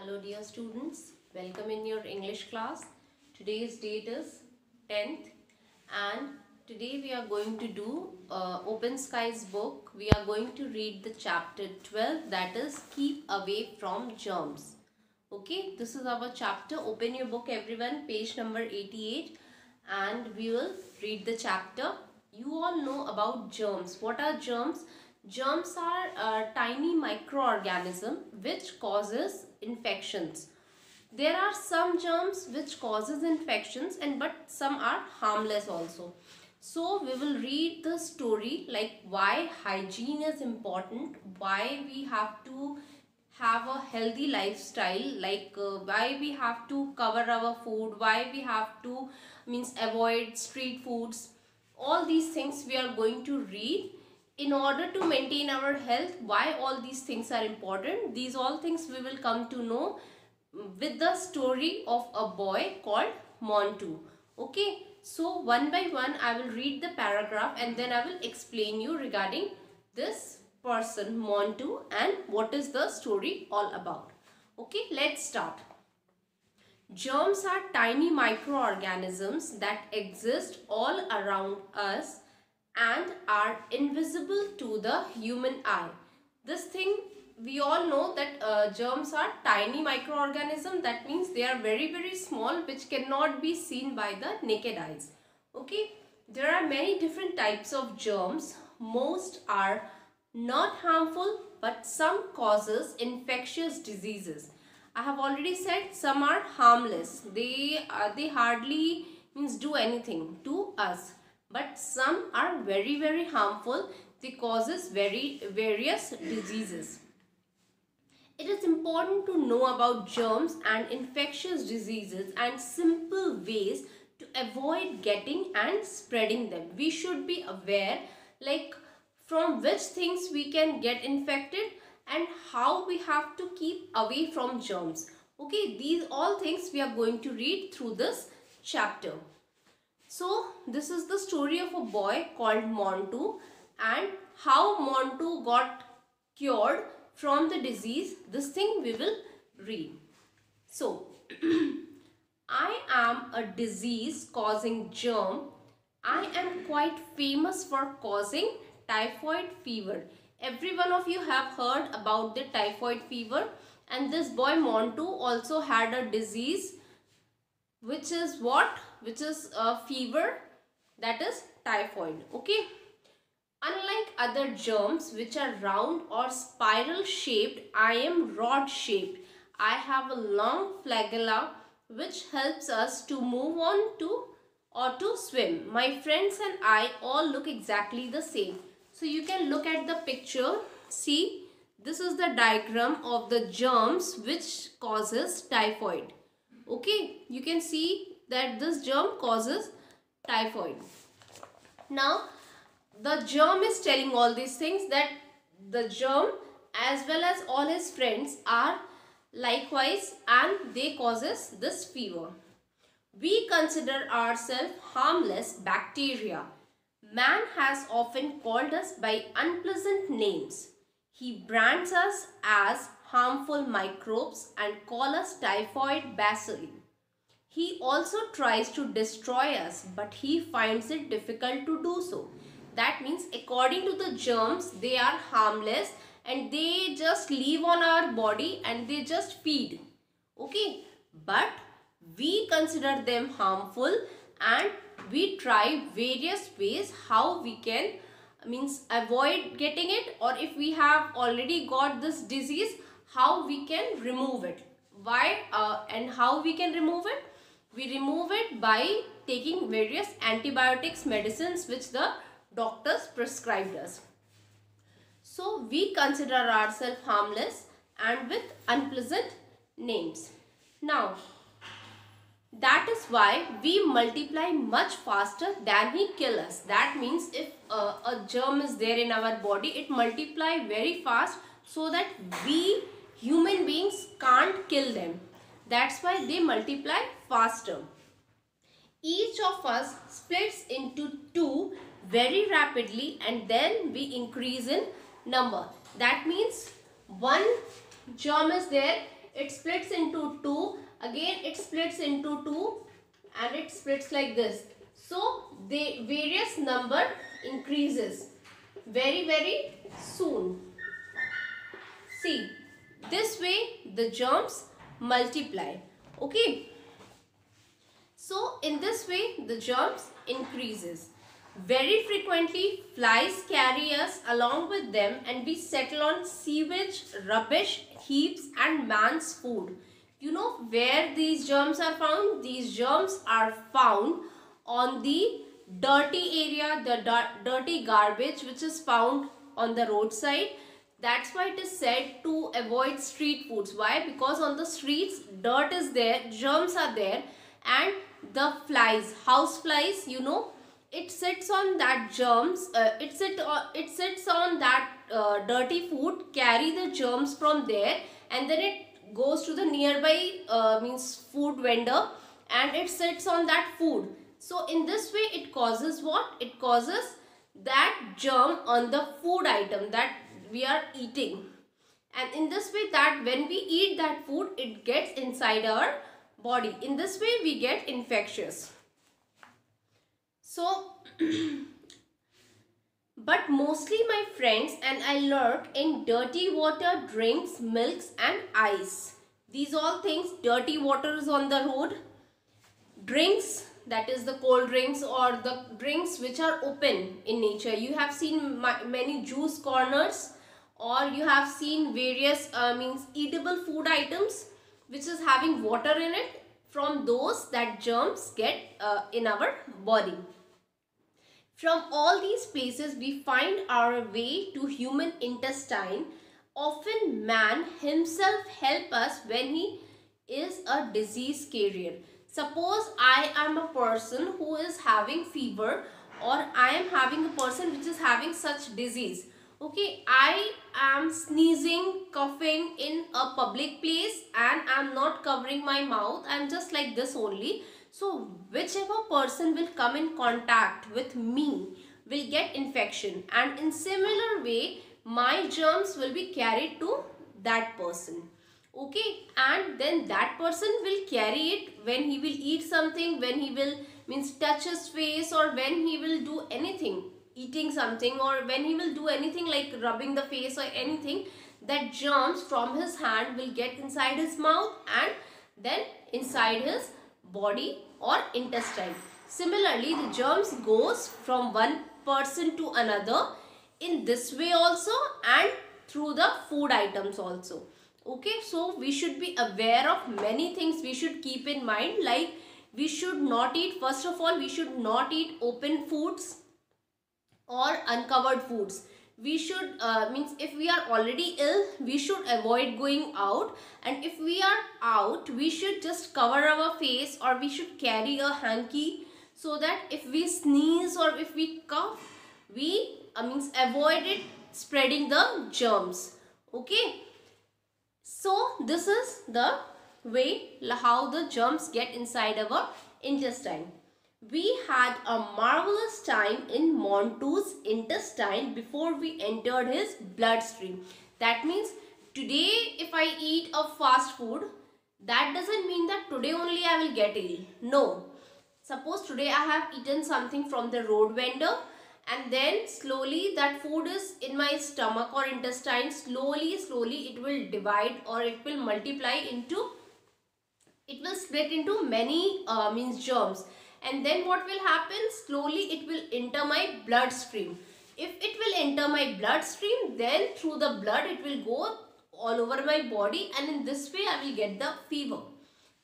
Hello dear students, welcome in your English class. Today's date is 10th and today we are going to do uh, Open Skies book. We are going to read the chapter 12 that is Keep Away from Germs. Okay, this is our chapter. Open your book everyone, page number 88 and we will read the chapter. You all know about germs. What are germs? Germs are a tiny microorganism which causes infections. There are some germs which causes infections and but some are harmless also. So we will read the story like why hygiene is important, why we have to have a healthy lifestyle like uh, why we have to cover our food why we have to means avoid street foods all these things we are going to read in order to maintain our health why all these things are important? These all things we will come to know with the story of a boy called montu. Okay so one by one i will read the paragraph and then i will explain you regarding this person montu and what is the story all about. Okay let's start. Germs are tiny microorganisms that exist all around us and are invisible to the human eye. This thing we all know that uh, germs are tiny microorganisms that means they are very very small which cannot be seen by the naked eyes. Okay, there are many different types of germs. Most are not harmful but some causes infectious diseases. I have already said some are harmless. They, uh, they hardly means do anything to us but some are very very harmful. They causes very various diseases. It is important to know about germs and infectious diseases and simple ways to avoid getting and spreading them. We should be aware like from which things we can get infected and how we have to keep away from germs. Okay these all things we are going to read through this chapter so this is the story of a boy called Montu and how Montu got cured from the disease. This thing we will read. So I am a disease causing germ. I am quite famous for causing typhoid fever. Every one of you have heard about the typhoid fever and this boy Montu also had a disease which is what which is a fever that is typhoid okay? Unlike other germs which are round or spiral shaped i am rod shaped. I have a long flagella which helps us to move on to or to swim. My friends and i all look exactly the same. So you can look at the picture. See this is the diagram of the germs which causes typhoid okay? You can see that this germ causes typhoid. Now the germ is telling all these things that the germ as well as all his friends are likewise and they causes this fever. We consider ourselves harmless bacteria. Man has often called us by unpleasant names. He brands us as harmful microbes and call us typhoid bacilli. He also tries to destroy us but he finds it difficult to do so. That means according to the germs they are harmless and they just live on our body and they just feed. Okay but we consider them harmful and we try various ways how we can means avoid getting it or if we have already got this disease how we can remove it why uh, and how we can remove it we remove it by taking various antibiotics medicines which the doctors prescribed us. So we consider ourselves harmless and with unpleasant names. Now that is why we multiply much faster than he kill us. That means if uh, a germ is there in our body it multiply very fast so that we human beings can't kill them. That's why they multiply faster. Each of us splits into two very rapidly and then we increase in number. That means one germ is there, it splits into two again it splits into two and it splits like this so the various number increases very very soon see this way the germs multiply okay so in this way the germs increases very frequently, flies carry us along with them and we settle on sewage, rubbish, heaps and man's food. You know where these germs are found? These germs are found on the dirty area, the dirty garbage which is found on the roadside. That's why it is said to avoid street foods. Why? Because on the streets, dirt is there, germs are there and the flies, house flies, you know, it sits on that germs uh, it sit uh, it sits on that uh, dirty food carry the germs from there and then it goes to the nearby uh, means food vendor and it sits on that food so in this way it causes what it causes that germ on the food item that we are eating and in this way that when we eat that food it gets inside our body in this way we get infectious so, but mostly my friends and I lurk in dirty water, drinks, milks and ice. These all things, dirty water is on the road. Drinks, that is the cold drinks or the drinks which are open in nature. You have seen many juice corners or you have seen various uh, means eatable food items which is having water in it. From those that germs get uh, in our body. From all these places, we find our way to human intestine. Often man himself help us when he is a disease carrier. Suppose I am a person who is having fever or I am having a person which is having such disease. Okay, I am sneezing, coughing in a public place and I am not covering my mouth. I am just like this only. So whichever person will come in contact with me will get infection. And in similar way my germs will be carried to that person. Okay and then that person will carry it when he will eat something when he will means touch his face or when he will do anything eating something or when he will do anything like rubbing the face or anything that germs from his hand will get inside his mouth and then inside his body or intestine. Similarly, the germs goes from one person to another in this way also and through the food items also. Okay, so we should be aware of many things we should keep in mind like we should not eat, first of all, we should not eat open foods or uncovered foods. We should uh, means if we are already ill we should avoid going out. And if we are out we should just cover our face or we should carry a hanky so that if we sneeze or if we cough we uh, means avoid it spreading the germs. Okay? So this is the way how the germs get inside our intestine we had a marvelous time in Montu's intestine before we entered his bloodstream. That means today if I eat a fast food, that doesn't mean that today only I will get ill. No. Suppose today I have eaten something from the road vendor and then slowly that food is in my stomach or intestine slowly slowly it will divide or it will multiply into it will split into many uh, means germs and then what will happen? Slowly it will enter my bloodstream. If it will enter my bloodstream then through the blood it will go all over my body and in this way I will get the fever.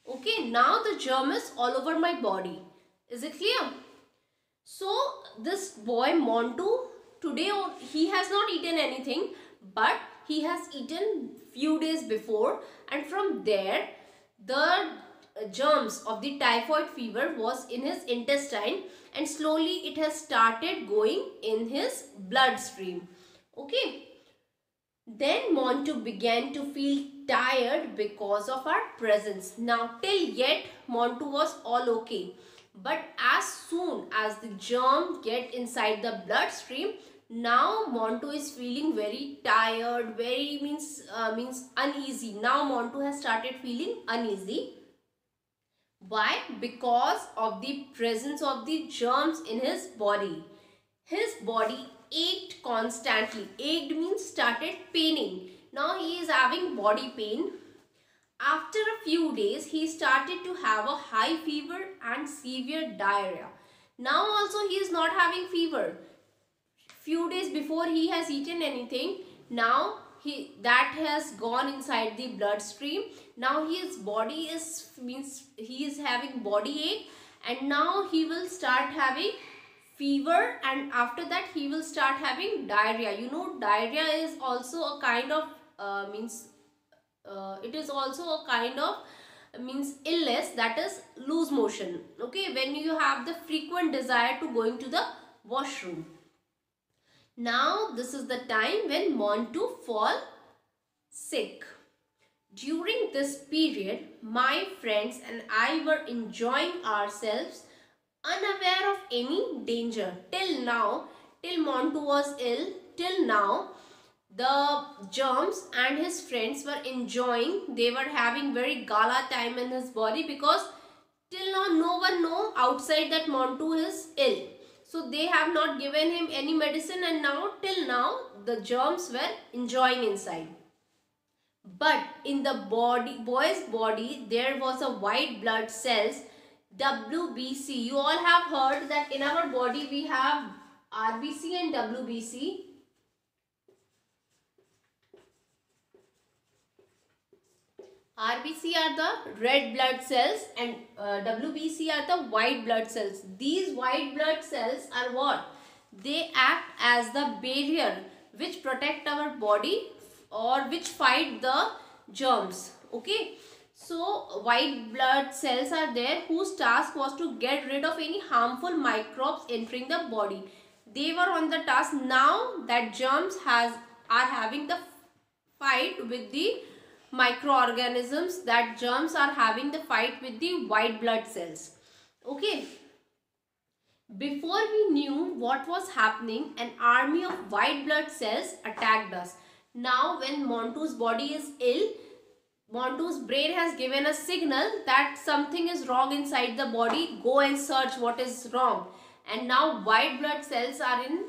Okay now the germ is all over my body. Is it clear? So this boy Montu today he has not eaten anything but he has eaten few days before and from there the germs of the typhoid fever was in his intestine and slowly it has started going in his bloodstream. Okay. Then Montu began to feel tired because of our presence. Now till yet Montu was all okay. But as soon as the germ get inside the bloodstream, now Montu is feeling very tired, very means uh, means uneasy. Now Montu has started feeling uneasy. Why? Because of the presence of the germs in his body. His body ached constantly. Ached means started paining. Now he is having body pain. After a few days, he started to have a high fever and severe diarrhea. Now also he is not having fever few days before he has eaten anything now he that has gone inside the bloodstream now his body is means he is having body ache and now he will start having fever and after that he will start having diarrhea. You know diarrhea is also a kind of uh, means uh, it is also a kind of means illness that is loose motion. Okay when you have the frequent desire to going to the washroom. Now this is the time when Montu fall sick. During this period, my friends and I were enjoying ourselves unaware of any danger. Till now, till Montu was ill, till now, the germs and his friends were enjoying. They were having very gala time in his body because till now no one know outside that Montu is ill. So they have not given him any medicine and now till now the germs were enjoying inside. But in the body, boy's body there was a white blood cells WBC. You all have heard that in our body we have RBC and WBC RBC are the red blood cells and uh, WBC are the white blood cells. These white blood cells are what? They act as the barrier which protect our body or which fight the germs. Okay. So, white blood cells are there whose task was to get rid of any harmful microbes entering the body. They were on the task now that germs has are having the fight with the microorganisms that germs are having the fight with the white blood cells. Okay. Before we knew what was happening, an army of white blood cells attacked us. Now when Montu's body is ill, Montu's brain has given a signal that something is wrong inside the body. Go and search what is wrong. And now white blood cells are in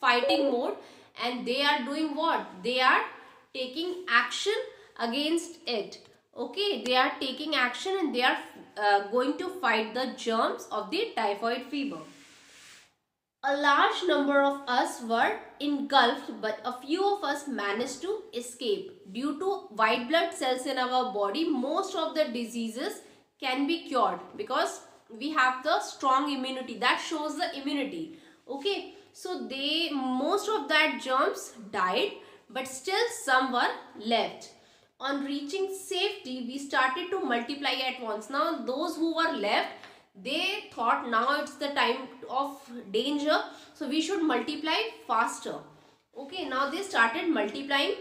fighting mode and they are doing what? They are taking action against it okay they are taking action and they are uh, going to fight the germs of the typhoid fever a large number of us were engulfed but a few of us managed to escape. Due to white blood cells in our body most of the diseases can be cured because we have the strong immunity. That shows the immunity. Okay? So they most of that germs died but still some were left. On reaching safety, we started to multiply at once. Now, those who were left, they thought now it's the time of danger. So, we should multiply faster. Okay, now they started multiplying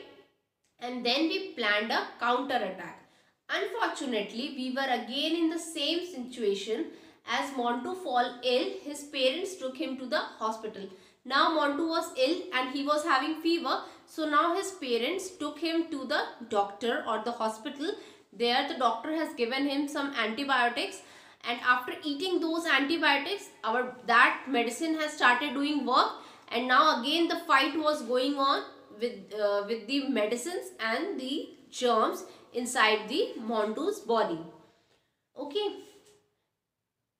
and then we planned a counter attack. Unfortunately, we were again in the same situation as Montu fall ill, his parents took him to the hospital. Now Montu was ill and he was having fever. So now his parents took him to the doctor or the hospital. There the doctor has given him some antibiotics and after eating those antibiotics our that medicine has started doing work and now again the fight was going on with uh, with the medicines and the germs inside the Montu's body. Okay.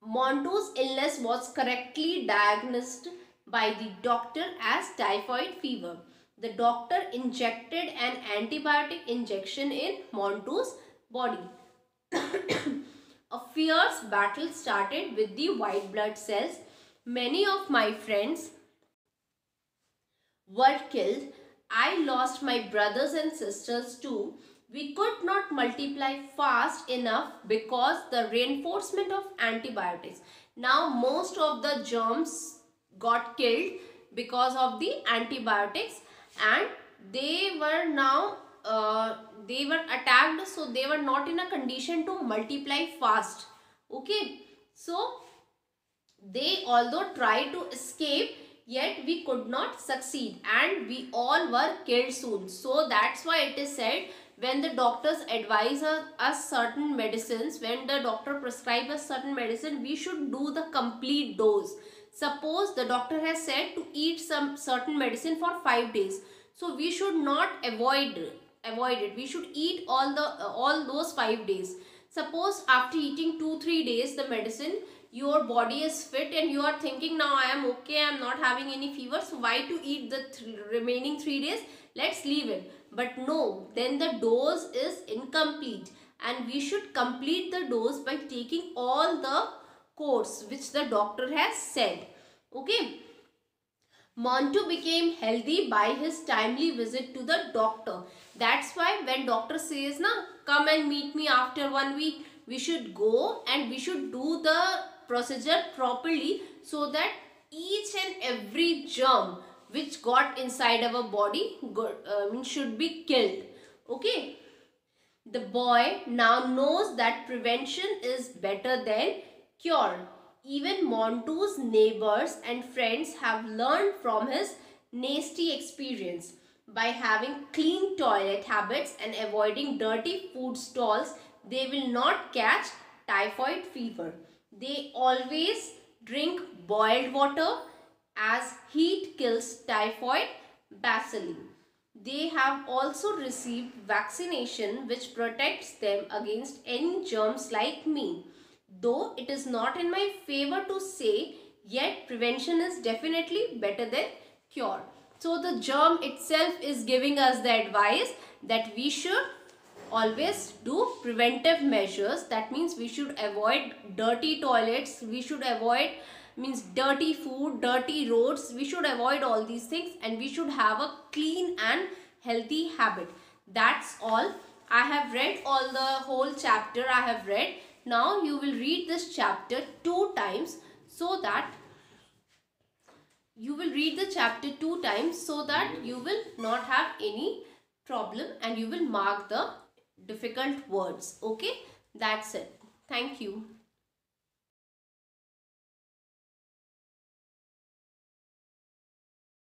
Montu's illness was correctly diagnosed by the doctor as typhoid fever. The doctor injected an antibiotic injection in Montu's body. A fierce battle started with the white blood cells. Many of my friends were killed. I lost my brothers and sisters too. We could not multiply fast enough because the reinforcement of antibiotics. Now most of the germs got killed because of the antibiotics and they were now uh, they were attacked so they were not in a condition to multiply fast. Okay so they although tried to escape yet we could not succeed and we all were killed soon. So that's why it is said when the doctors advise us certain medicines when the doctor prescribe us certain medicine we should do the complete dose. Suppose the doctor has said to eat some certain medicine for 5 days. So we should not avoid avoid it. We should eat all the uh, all those 5 days. Suppose after eating 2 3 days the medicine your body is fit and you are thinking now I am okay I am not having any fever so why to eat the th remaining 3 days? Let's leave it. But no then the dose is incomplete. And we should complete the dose by taking all the course which the doctor has said. Okay Montu became healthy by his timely visit to the doctor. That's why when doctor says, na, come and meet me after one week, we should go and we should do the procedure properly so that each and every germ which got inside our body uh, should be killed. Okay. The boy now knows that prevention is better than cure. Even Montu's neighbors and friends have learned from his nasty experience. By having clean toilet habits and avoiding dirty food stalls, they will not catch typhoid fever. They always drink boiled water as heat kills typhoid bacilli. They have also received vaccination which protects them against any germs like me. Though it is not in my favor to say, yet prevention is definitely better than cure. So the germ itself is giving us the advice that we should always do preventive measures. That means we should avoid dirty toilets we should avoid means dirty food dirty roads we should avoid all these things and we should have a clean and healthy habit. That's all i have read all the whole chapter i have read now you will read this chapter two times so that you will read the chapter two times so that you will not have any problem and you will mark the difficult words. Okay? That's it. Thank you